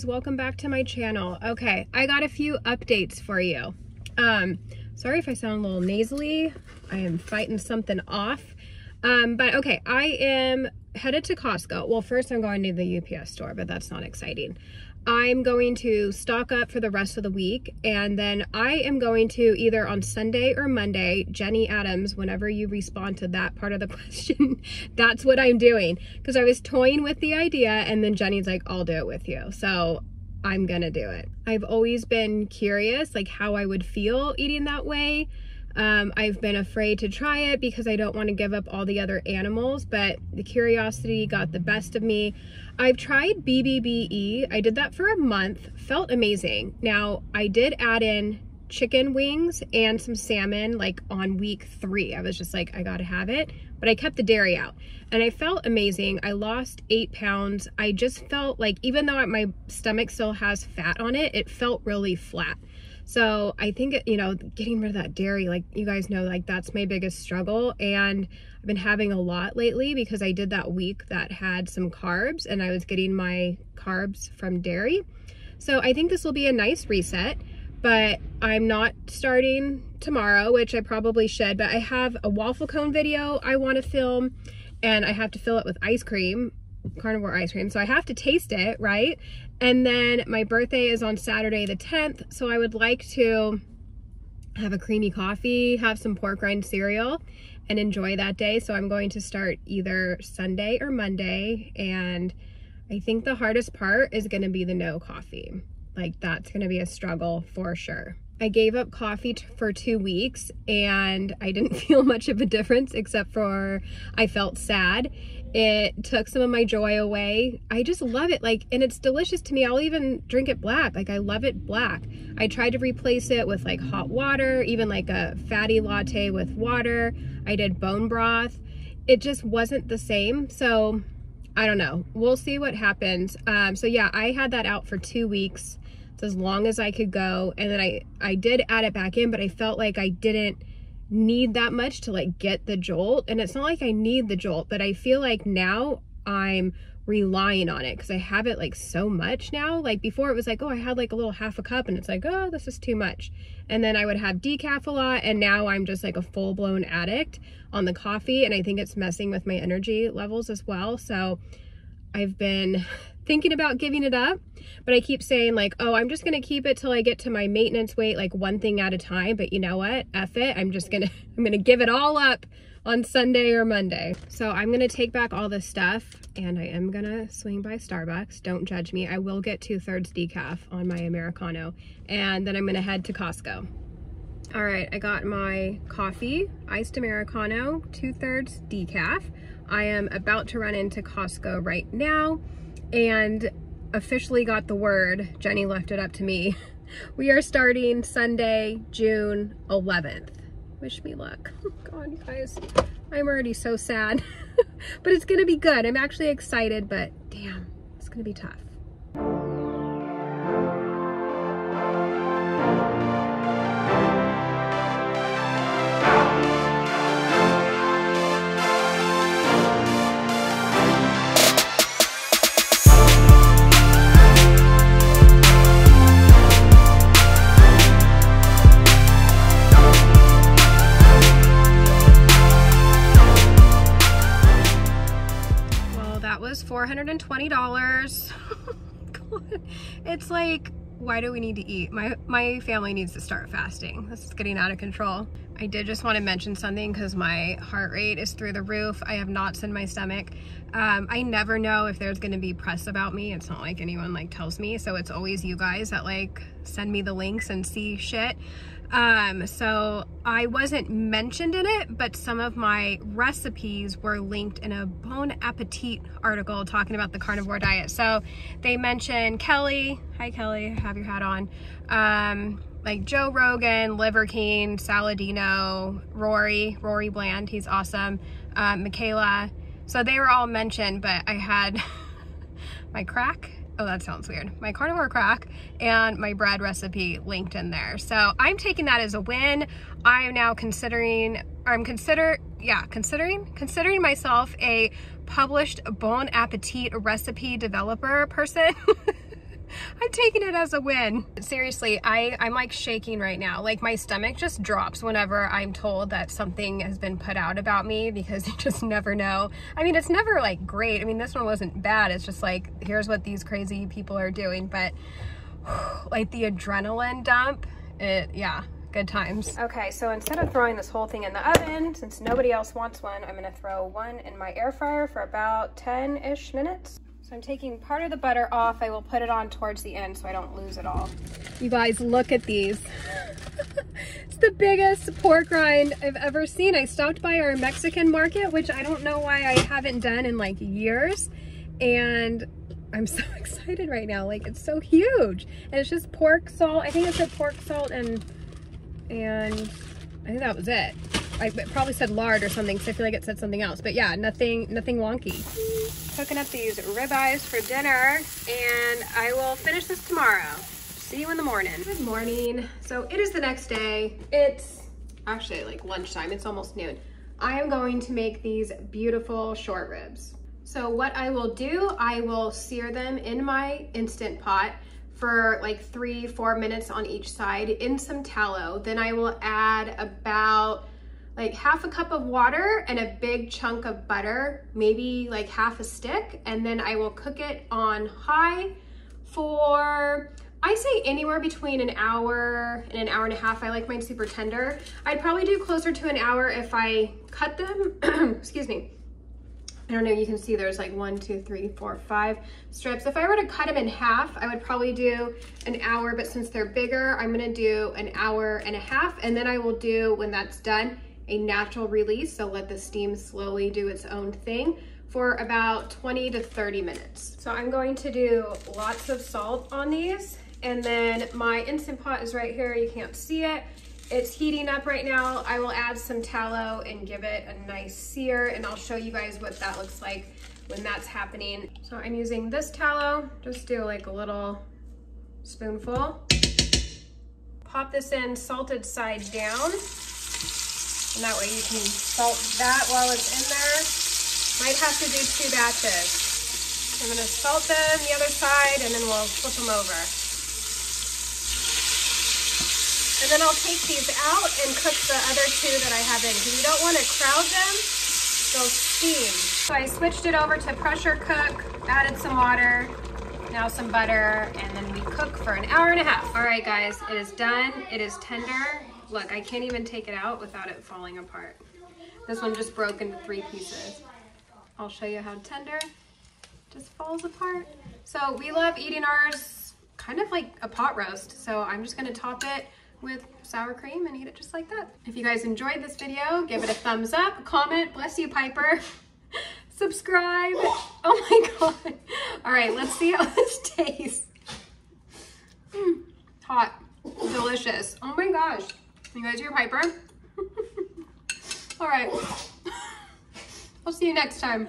guys, welcome back to my channel. Okay, I got a few updates for you. Um, sorry if I sound a little nasally. I am fighting something off. Um, but okay, I am headed to Costco. Well, first I'm going to the UPS store, but that's not exciting. I'm going to stock up for the rest of the week and then I am going to either on Sunday or Monday, Jenny Adams, whenever you respond to that part of the question, that's what I'm doing. Because I was toying with the idea and then Jenny's like, I'll do it with you. So I'm gonna do it. I've always been curious like how I would feel eating that way. Um, I've been afraid to try it because I don't want to give up all the other animals, but the curiosity got the best of me. I've tried BBBE. I did that for a month, felt amazing. Now, I did add in chicken wings and some salmon like on week three. I was just like, I gotta have it, but I kept the dairy out and I felt amazing. I lost eight pounds. I just felt like, even though my stomach still has fat on it, it felt really flat. So I think, you know, getting rid of that dairy, like you guys know, like that's my biggest struggle. And I've been having a lot lately because I did that week that had some carbs and I was getting my carbs from dairy. So I think this will be a nice reset, but I'm not starting tomorrow, which I probably should, but I have a waffle cone video I want to film and I have to fill it with ice cream carnivore ice cream. So I have to taste it, right? And then my birthday is on Saturday the 10th. So I would like to have a creamy coffee, have some pork rind cereal and enjoy that day. So I'm going to start either Sunday or Monday. And I think the hardest part is going to be the no coffee. Like that's going to be a struggle for sure. I gave up coffee for two weeks and I didn't feel much of a difference except for I felt sad. It took some of my joy away. I just love it. Like, and it's delicious to me. I'll even drink it black. Like, I love it black. I tried to replace it with like hot water, even like a fatty latte with water. I did bone broth. It just wasn't the same. So, I don't know. We'll see what happens. Um, so yeah, I had that out for two weeks. As long as I could go. And then I, I did add it back in, but I felt like I didn't need that much to like get the jolt. And it's not like I need the jolt, but I feel like now I'm relying on it because I have it like so much now. Like before it was like, oh, I had like a little half a cup and it's like, oh, this is too much. And then I would have decaf a lot and now I'm just like a full blown addict on the coffee and I think it's messing with my energy levels as well. So I've been thinking about giving it up, but I keep saying like, oh, I'm just gonna keep it till I get to my maintenance weight, like one thing at a time. But you know what? F it. I'm just gonna, I'm gonna give it all up on Sunday or Monday. So I'm gonna take back all this stuff and I am gonna swing by Starbucks. Don't judge me. I will get two thirds decaf on my Americano and then I'm gonna head to Costco. All right, I got my coffee, iced Americano, two thirds decaf. I am about to run into Costco right now and officially got the word. Jenny left it up to me. We are starting Sunday, June 11th. Wish me luck. Oh, God, you guys, I'm already so sad. but it's gonna be good. I'm actually excited, but damn, it's gonna be tough. $420. it's like, why do we need to eat? My, my family needs to start fasting. This is getting out of control. I did just want to mention something because my heart rate is through the roof. I have knots in my stomach. Um, I never know if there's going to be press about me. It's not like anyone like tells me. So it's always you guys that like send me the links and see shit. Um, so I wasn't mentioned in it, but some of my recipes were linked in a Bon Appetit article talking about the carnivore diet. So they mentioned Kelly, hi Kelly, have your hat on, um, like Joe Rogan, Liver King, Saladino, Rory, Rory Bland, he's awesome, um, Mikhaila. So they were all mentioned, but I had my crack. Oh that sounds weird. My carnivore crack and my bread recipe linked in there. So i'm taking that as a win. I am now considering i'm consider yeah considering considering myself a published bon appetit recipe developer person I'm taking it as a win. Seriously, I, I'm like shaking right now. Like my stomach just drops whenever I'm told that something has been put out about me because you just never know. I mean, it's never like great. I mean, this one wasn't bad. It's just like, here's what these crazy people are doing. But like the adrenaline dump, it, yeah, good times. Okay, so instead of throwing this whole thing in the oven, since nobody else wants one, I'm gonna throw one in my air fryer for about 10-ish minutes. So I'm taking part of the butter off. I will put it on towards the end so I don't lose it all. You guys, look at these. it's the biggest pork rind I've ever seen. I stopped by our Mexican market, which I don't know why I haven't done in like years. And I'm so excited right now. Like it's so huge. And it's just pork salt. I think it said pork salt and and I think that was it. I probably said lard or something because I feel like it said something else. But yeah, nothing, nothing wonky. Cooking up these ribeyes for dinner and I will finish this tomorrow. See you in the morning. Good morning. So it is the next day. It's actually like lunchtime. It's almost noon. I am going to make these beautiful short ribs. So what I will do, I will sear them in my Instant Pot for like three, four minutes on each side in some tallow. Then I will add about like half a cup of water and a big chunk of butter, maybe like half a stick. And then I will cook it on high for, I say anywhere between an hour and an hour and a half. I like mine super tender. I'd probably do closer to an hour if I cut them, excuse me, I don't know, you can see there's like one, two, three, four, five strips. If I were to cut them in half, I would probably do an hour, but since they're bigger, I'm gonna do an hour and a half, and then I will do, when that's done, a natural release, so let the steam slowly do its own thing for about 20 to 30 minutes. So I'm going to do lots of salt on these, and then my Instant Pot is right here, you can't see it. It's heating up right now. I will add some tallow and give it a nice sear and I'll show you guys what that looks like when that's happening. So I'm using this tallow, just do like a little spoonful. Pop this in salted side down. And that way you can salt that while it's in there. Might have to do two batches. I'm gonna salt them the other side and then we'll flip them over. And then I'll take these out and cook the other two that I have in because you don't want to crowd them. They'll steam. So I switched it over to pressure cook, added some water, now some butter, and then we cook for an hour and a half. All right, guys, it is done. It is tender. Look, I can't even take it out without it falling apart. This one just broke into three pieces. I'll show you how tender just falls apart. So we love eating ours kind of like a pot roast. So I'm just gonna top it with sour cream and eat it just like that. If you guys enjoyed this video, give it a thumbs up, comment, bless you Piper, subscribe. Oh my God. All right, let's see how this tastes. Mm, hot, delicious. Oh my gosh. You guys hear Piper? All right. I'll see you next time.